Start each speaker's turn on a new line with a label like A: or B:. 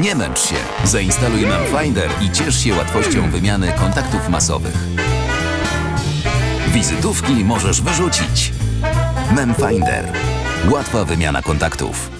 A: Nie męcz się. Zainstaluj MemFinder i ciesz się łatwością wymiany kontaktów masowych. Wizytówki możesz wyrzucić. MemFinder. Łatwa wymiana kontaktów.